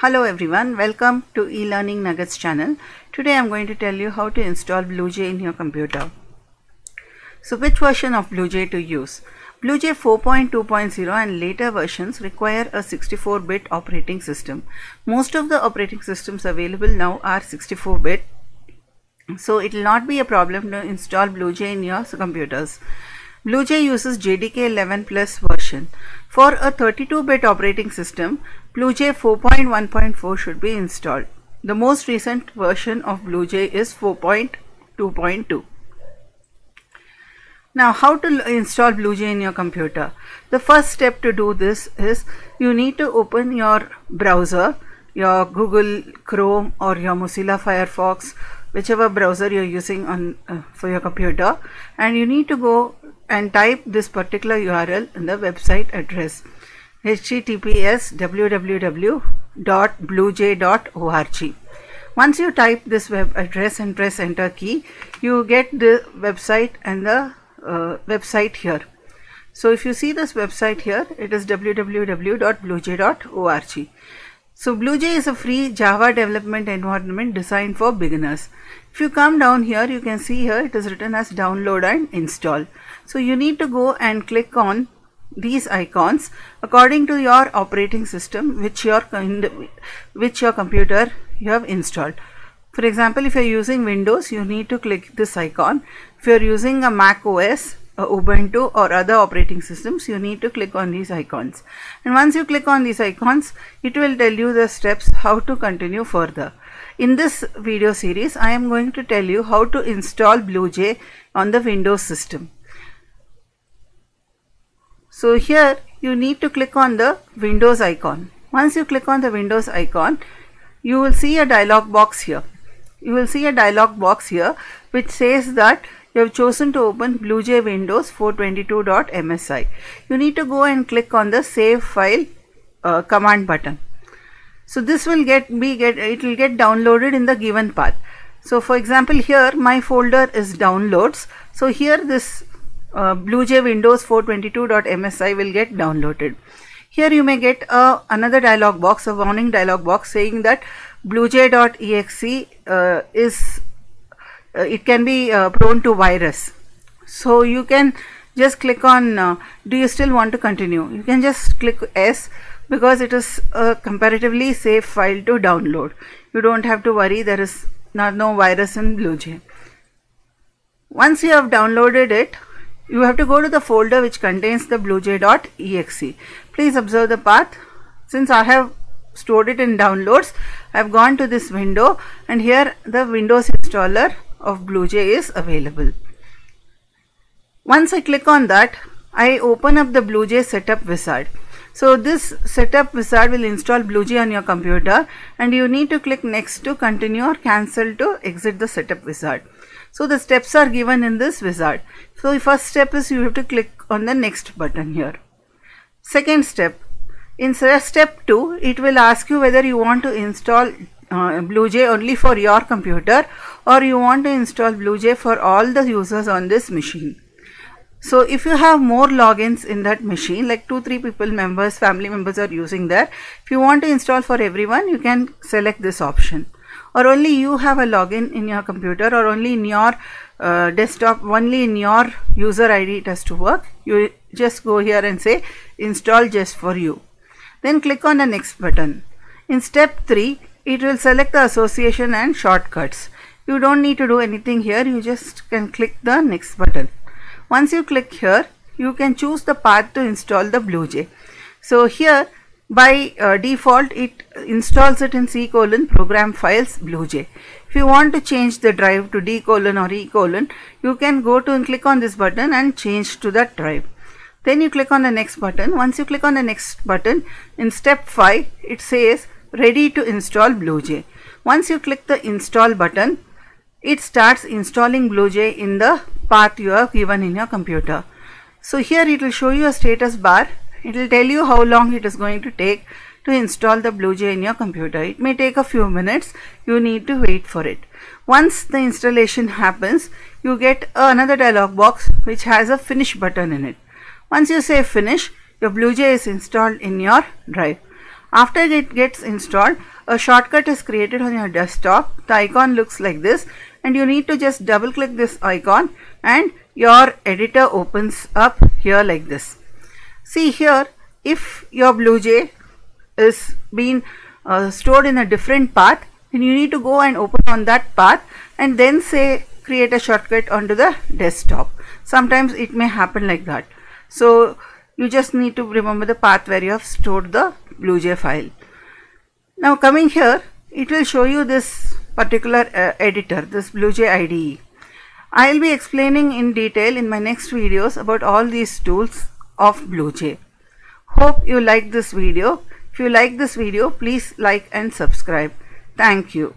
Hello everyone, welcome to eLearning Nuggets channel. Today I'm going to tell you how to install BlueJ in your computer. So which version of BlueJ to use? BlueJ 4.2.0 and later versions require a 64-bit operating system. Most of the operating systems available now are 64-bit. So it will not be a problem to install BlueJ in your computers. BlueJ uses JDK 11 plus version. For a 32-bit operating system, BlueJ 4.1.4 should be installed. The most recent version of BlueJ is 4.2.2. Now how to install BlueJ in your computer? The first step to do this is you need to open your browser, your Google Chrome or your Mozilla Firefox, whichever browser you're using on uh, for your computer and you need to go and type this particular URL in the website address https www.bluej.org once you type this web address and press enter key you get the website and the uh, website here. So if you see this website here, it is www.bluej.org. So BlueJ is a free Java development environment designed for beginners. If you come down here, you can see here it is written as download and install. So you need to go and click on these icons according to your operating system which your which your computer you have installed. For example, if you're using Windows, you need to click this icon. If you're using a Mac OS, a Ubuntu or other operating systems, you need to click on these icons. And once you click on these icons, it will tell you the steps how to continue further. In this video series, I am going to tell you how to install BlueJ on the Windows system. So here you need to click on the Windows icon. Once you click on the Windows icon, you will see a dialog box here you will see a dialog box here which says that you have chosen to open BlueJ Windows 422.msi. You need to go and click on the save file uh, command button. So this will get be get it will get downloaded in the given path. So for example here my folder is downloads. So here this uh, BlueJ Windows 422.msi will get downloaded. Here you may get uh, another dialog box, a warning dialog box saying that bluej.exe uh, is it can be uh, prone to virus. So you can just click on uh, do you still want to continue? You can just click s because it is a comparatively safe file to download. You don't have to worry there is not no virus in bluej once you have downloaded it you have to go to the folder which contains the bluej.exe please observe the path. Since i have stored it in downloads I've gone to this window and here the Windows installer of BlueJ is available. Once I click on that, I open up the BlueJ setup wizard. So this setup wizard will install BlueJ on your computer and you need to click next to continue or cancel to exit the setup wizard. So the steps are given in this wizard. So the first step is you have to click on the next button here. Second step, in step 2, it will ask you whether you want to install uh, BlueJ only for your computer or you want to install BlueJ for all the users on this machine. So if you have more logins in that machine like 2-3 people members, family members are using there. If you want to install for everyone you can select this option or only you have a login in your computer or only in your uh, desktop only in your user ID it has to work. You just go here and say install just for you. Then click on the next button. In step 3, it will select the association and shortcuts. You don't need to do anything here, you just can click the next button. Once you click here, you can choose the path to install the BlueJ. So here by uh, default it installs it in C colon program files BlueJ. If you want to change the drive to D colon or E colon, you can go to and click on this button and change to that drive. Then you click on the next button. Once you click on the next button, in step 5, it says ready to install BlueJ. Once you click the install button, it starts installing BlueJ in the path you have given in your computer. So here it will show you a status bar. It will tell you how long it is going to take to install the BlueJ in your computer. It may take a few minutes. You need to wait for it. Once the installation happens, you get another dialog box which has a finish button in it. Once you say finish, your BlueJ is installed in your drive. After it gets installed, a shortcut is created on your desktop. The icon looks like this and you need to just double click this icon and your editor opens up here like this. See here, if your BlueJ is being uh, stored in a different path, then you need to go and open on that path and then say create a shortcut onto the desktop. Sometimes it may happen like that. So you just need to remember the path where you have stored the BlueJ file. Now coming here, it will show you this particular uh, editor, this BlueJ IDE. I will be explaining in detail in my next videos about all these tools of BlueJ. Hope you like this video. If you like this video, please like and subscribe. Thank you.